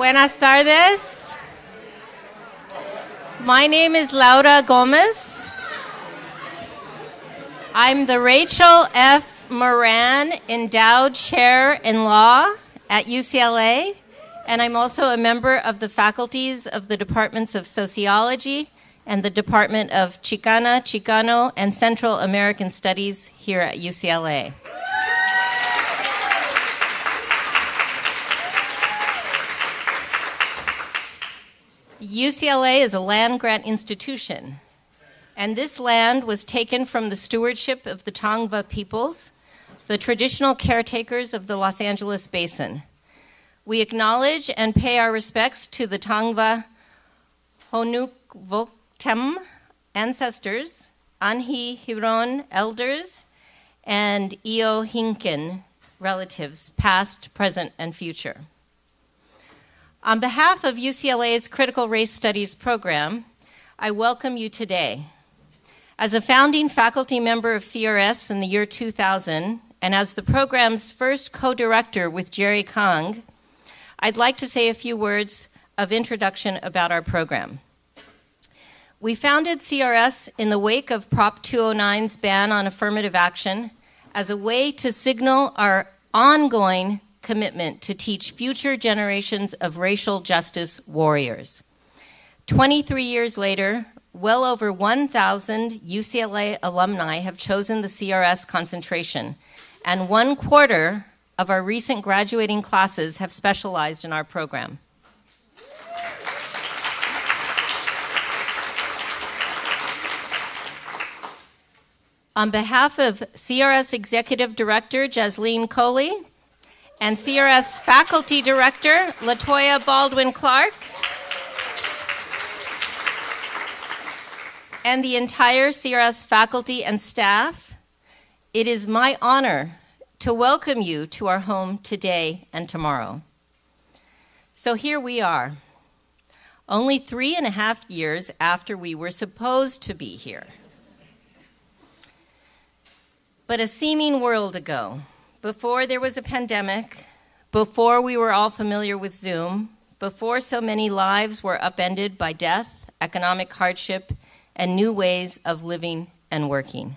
Buenas tardes. My name is Laura Gomez. I'm the Rachel F. Moran Endowed Chair in Law at UCLA, and I'm also a member of the faculties of the Departments of Sociology and the Department of Chicana, Chicano, and Central American Studies here at UCLA. UCLA is a land grant institution, and this land was taken from the stewardship of the Tongva peoples, the traditional caretakers of the Los Angeles Basin. We acknowledge and pay our respects to the Tongva Honuukvetam ancestors, 'Ahiihirom elders, and 'eyoohiinkem relatives, past, present, and future. On behalf of UCLA's Critical Race Studies program, I welcome you today. As a founding faculty member of CRS in the year 2000, and as the program's first co director with Jerry Kang, I'd like to say a few words of introduction about our program. We founded CRS in the wake of Prop 209's ban on affirmative action as a way to signal our ongoing commitment to teach future generations of racial justice warriors. 23 years later, well over 1,000 UCLA alumni have chosen the CRS concentration, and one quarter of our recent graduating classes have specialized in our program. On behalf of CRS Executive Director Jasleen Kohli, and CRS Faculty Director Latoya Baldwin Clark, and the entire CRS faculty and staff, it is my honor to welcome you to our home today and tomorrow. So here we are, only three and a half years after we were supposed to be here. But a seeming world ago, before there was a pandemic, before we were all familiar with Zoom, before so many lives were upended by death, economic hardship, and new ways of living and working.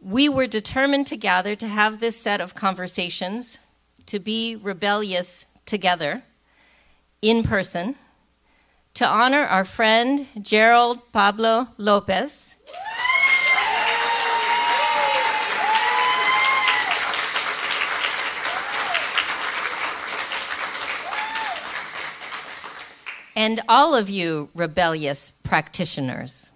We were determined to gather to have this set of conversations, to be rebellious together, in person, to honor our friend Gerald Pablo Lopez. And all of you rebellious practitioners.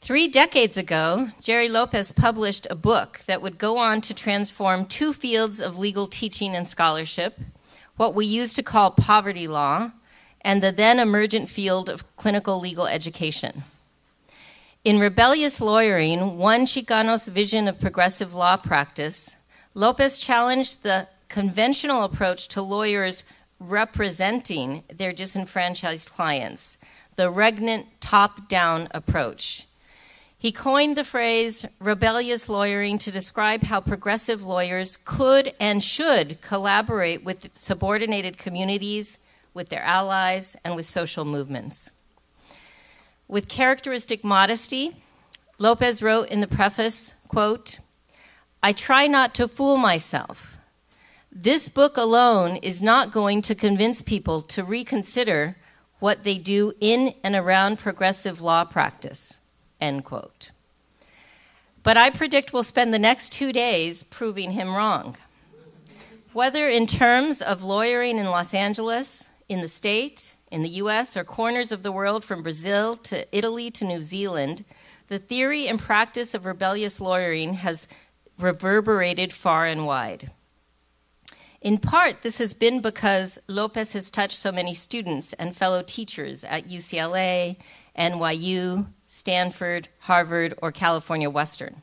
Three decades ago, Jerry Lopez published a book that would go on to transform two fields of legal teaching and scholarship what we used to call poverty law and the then emergent field of clinical legal education. In Rebellious Lawyering, one Chicano's vision of progressive law practice, Lopez challenged the conventional approach to lawyers representing their disenfranchised clients, the regnant top down approach. He coined the phrase rebellious lawyering to describe how progressive lawyers could and should collaborate with subordinated communities, with their allies, and with social movements. With characteristic modesty, Lopez wrote in the preface, quote, I try not to fool myself. This book alone is not going to convince people to reconsider what they do in and around progressive law practice. End quote. But I predict we'll spend the next two days proving him wrong. Whether in terms of lawyering in Los Angeles, in the state, in the US, or corners of the world from Brazil to Italy to New Zealand, the theory and practice of rebellious lawyering has reverberated far and wide. In part, this has been because Lopez has touched so many students and fellow teachers at UCLA, NYU, Stanford, Harvard, or California Western.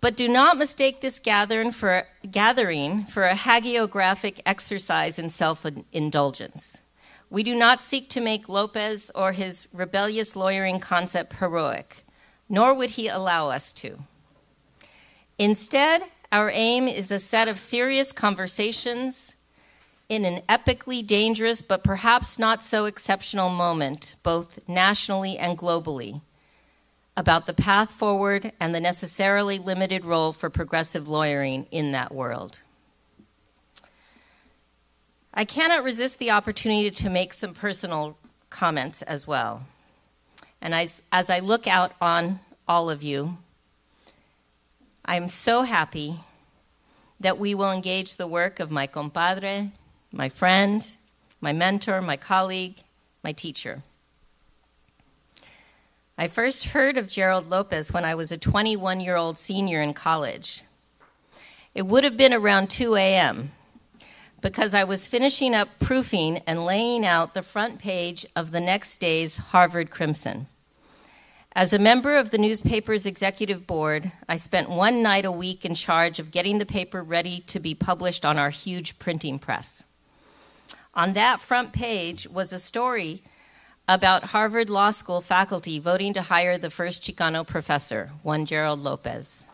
But do not mistake this gathering for, gathering for a hagiographic exercise in self indulgence. We do not seek to make Lopez or his rebellious lawyering concept heroic, nor would he allow us to. Instead, Our aim is a set of serious conversations in an epically dangerous but perhaps not so exceptional moment, both nationally and globally, about the path forward and the necessarily limited role for progressive lawyering in that world. I cannot resist the opportunity to make some personal comments as well. And as, as I look out on all of you, I'm so happy that we will engage the work of my compadre, my friend, my mentor, my colleague, my teacher. I first heard of Gerald Lopez when I was a 21 year old senior in college. It would have been around 2 a.m. because I was finishing up proofing and laying out the front page of the next day's Harvard Crimson. As a member of the newspaper's executive board, I spent one night a week in charge of getting the paper ready to be published on our huge printing press. On that front page was a story about Harvard Law School faculty voting to hire the first Chicano professor, one Gerald Lopez.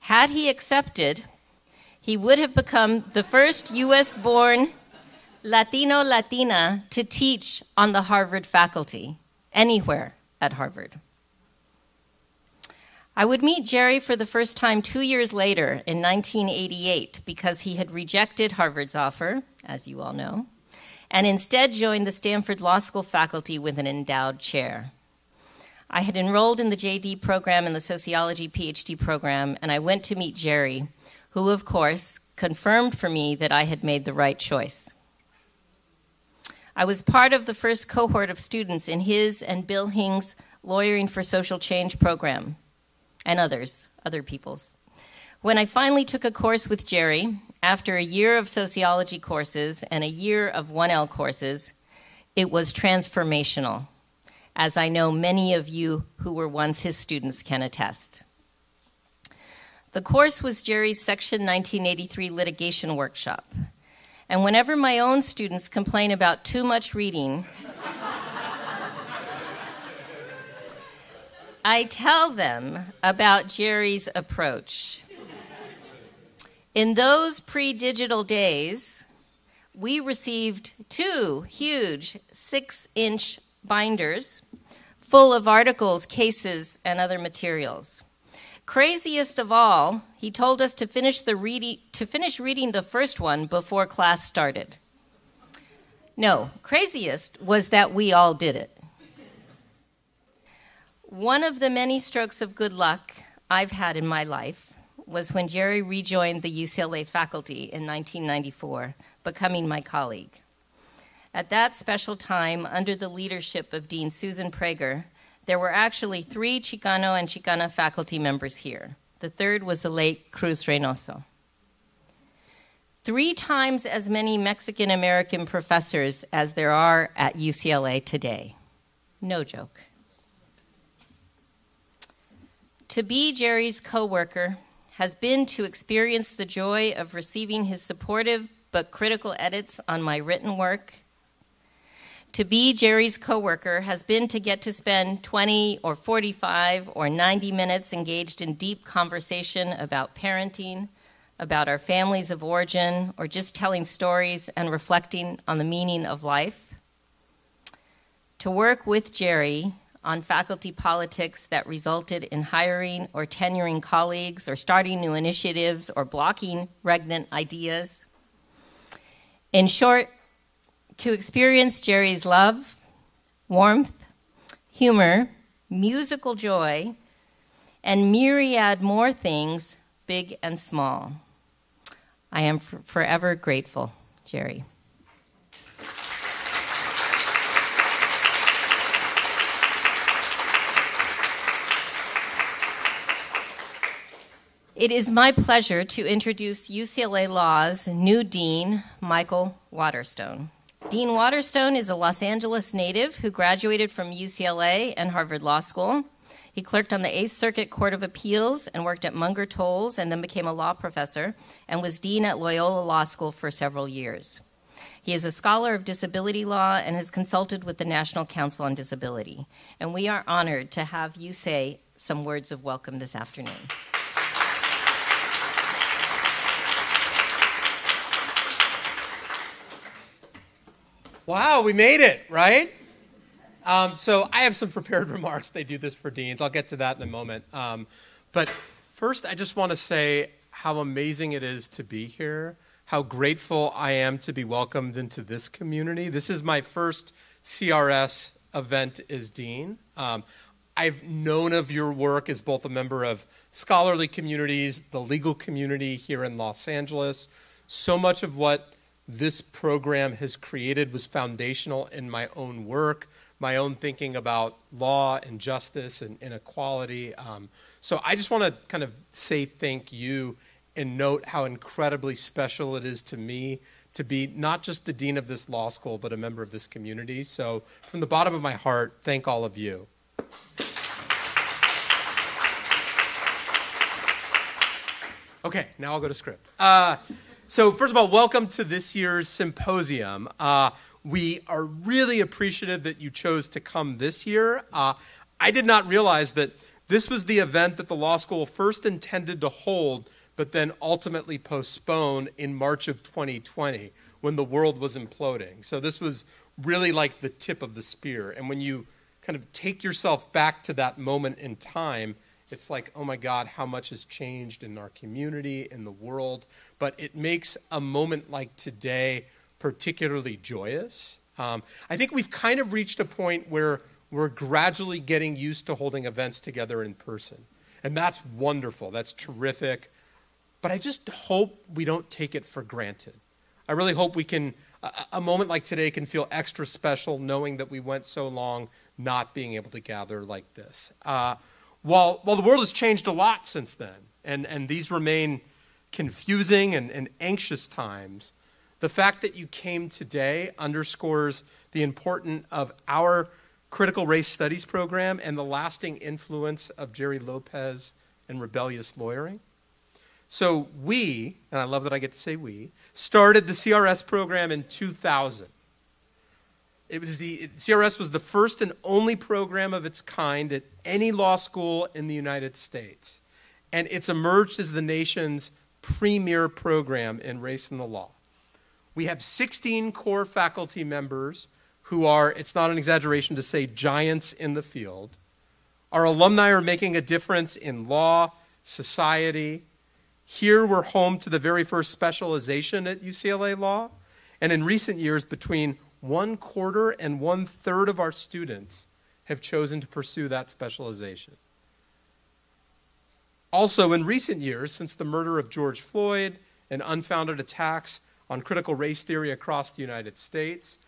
Had he accepted, he would have become the first US born Latino Latina to teach on the Harvard faculty, anywhere at Harvard. I would meet Jerry for the first time two years later in 1988 because he had rejected Harvard's offer, as you all know, and instead joined the Stanford Law School faculty with an endowed chair. I had enrolled in the JD program and the sociology PhD program, and I went to meet Jerry, who, of course, confirmed for me that I had made the right choice. I was part of the first cohort of students in his and Bill Hing's Lawyering for Social Change program and others, other people's. When I finally took a course with Jerry, after a year of sociology courses and a year of 1L courses, it was transformational, as I know many of you who were once his students can attest. The course was Jerry's Section 1983 litigation workshop. And whenever my own students complain about too much reading, I tell them about Jerry's approach. In those pre digital days, we received two huge six inch binders full of articles, cases, and other materials. Craziest of all, he told us to finish, the to finish reading the first one before class started. No, craziest was that we all did it. One of the many strokes of good luck I've had in my life was when Jerry rejoined the UCLA faculty in 1994, becoming my colleague. At that special time, under the leadership of Dean Susan Prager, there were actually three Chicano and Chicana faculty members here. The third was the late Cruz Reynoso. Three times as many Mexican American professors as there are at UCLA today. No joke. To be Jerry's coworker has been to experience the joy of receiving his supportive but critical edits on my written work. To be Jerry's coworker has been to get to spend 20 or 45 or 90 minutes engaged in deep conversation about parenting, about our families of origin, or just telling stories and reflecting on the meaning of life. To work with Jerry on faculty politics that resulted in hiring or tenuring colleagues or starting new initiatives or blocking regnant ideas. In short, to experience Jerry's love, warmth, humor, musical joy, and myriad more things, big and small. I am forever grateful, Jerry. It is my pleasure to introduce UCLA Law's new dean, Michael Waterstone. Dean Waterstone is a Los Angeles native who graduated from UCLA and Harvard Law School. He clerked on the Eighth Circuit Court of Appeals and worked at Munger Tolles and then became a law professor and was dean at Loyola Law School for several years. He is a scholar of disability law and has consulted with the National Council on Disability. And we are honored to have you say some words of welcome this afternoon. Wow, we made it, right? Um, so I have some prepared remarks. They do this for deans. I'll get to that in a moment. Um, but first, I just want to say how amazing it is to be here, how grateful I am to be welcomed into this community. This is my first CRS event as dean. Um, I've known of your work as both a member of scholarly communities, the legal community here in Los Angeles. So much of what this program has created was foundational in my own work, my own thinking about law and justice and inequality. Um, so I just want to kind of say thank you and note how incredibly special it is to me to be not just the dean of this law school, but a member of this community. So from the bottom of my heart, thank all of you. Okay, now I'll go to script. Uh, so, first of all, welcome to this year's symposium. Uh, we are really appreciative that you chose to come this year. Uh, I did not realize that this was the event that the law school first intended to hold, but then ultimately postpone in March of 2020 when the world was imploding. So, this was really like the tip of the spear. And when you kind of take yourself back to that moment in time, it's like, oh my God, how much has changed in our community, in the world. But it makes a moment like today particularly joyous. Um, I think we've kind of reached a point where we're gradually getting used to holding events together in person. And that's wonderful. That's terrific. But I just hope we don't take it for granted. I really hope we can, a, a moment like today can feel extra special knowing that we went so long not being able to gather like this. Uh, while, while the world has changed a lot since then, and, and these remain confusing and, and anxious times, the fact that you came today underscores the importance of our critical race studies program and the lasting influence of Jerry Lopez and rebellious lawyering. So, we, and I love that I get to say we, started the CRS program in 2000. It was the CRS was the first and only program of its kind at any law school in the United States. And it's emerged as the nation's premier program in race and the law. We have 16 core faculty members who are, it's not an exaggeration to say, giants in the field. Our alumni are making a difference in law, society. Here we're home to the very first specialization at UCLA Law. And in recent years, between one quarter and one third of our students have chosen to pursue that specialization. Also, in recent years, since the murder of George Floyd and unfounded attacks on critical race theory across the United States,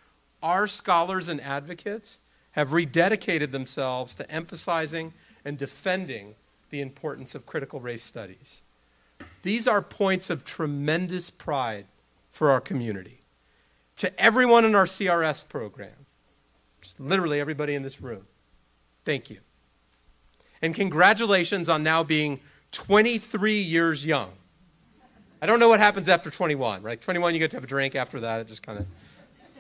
our scholars and advocates have rededicated themselves to emphasizing and defending the importance of critical race studies. These are points of tremendous pride for our community to everyone in our CRS program, just literally everybody in this room, thank you. And congratulations on now being 23 years young. I don't know what happens after 21, right? 21, you get to have a drink. After that, it just kind of.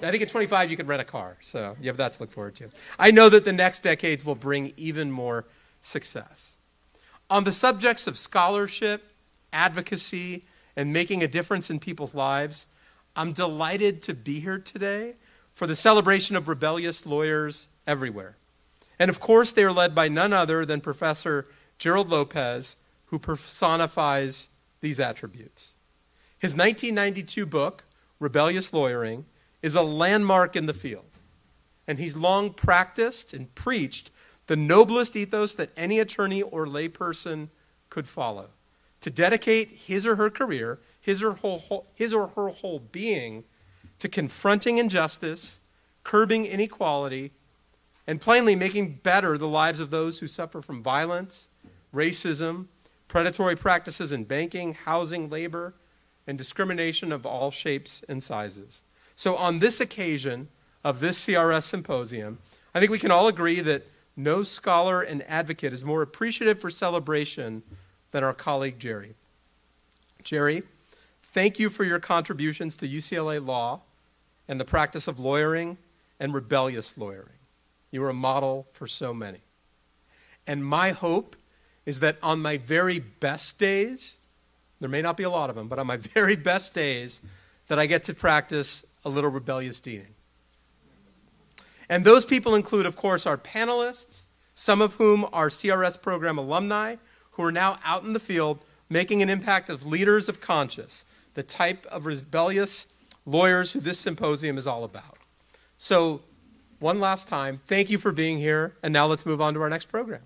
I think at 25, you can rent a car. So you have that to look forward to. I know that the next decades will bring even more success. On the subjects of scholarship, advocacy, and making a difference in people's lives, I'm delighted to be here today for the celebration of rebellious lawyers everywhere. And of course, they are led by none other than Professor Gerald Lopez, who personifies these attributes. His 1992 book, Rebellious Lawyering, is a landmark in the field. And he's long practiced and preached the noblest ethos that any attorney or layperson could follow to dedicate his or her career his or, whole, his or her whole being to confronting injustice, curbing inequality, and plainly making better the lives of those who suffer from violence, racism, predatory practices in banking, housing, labor, and discrimination of all shapes and sizes. So, on this occasion of this CRS symposium, I think we can all agree that no scholar and advocate is more appreciative for celebration than our colleague Jerry. Jerry, Thank you for your contributions to UCLA law and the practice of lawyering and rebellious lawyering. You are a model for so many. And my hope is that on my very best days, there may not be a lot of them, but on my very best days, that I get to practice a little rebellious deaning. And those people include, of course, our panelists, some of whom are CRS program alumni who are now out in the field making an impact as leaders of conscience, the type of rebellious lawyers who this symposium is all about. So, one last time, thank you for being here, and now let's move on to our next program.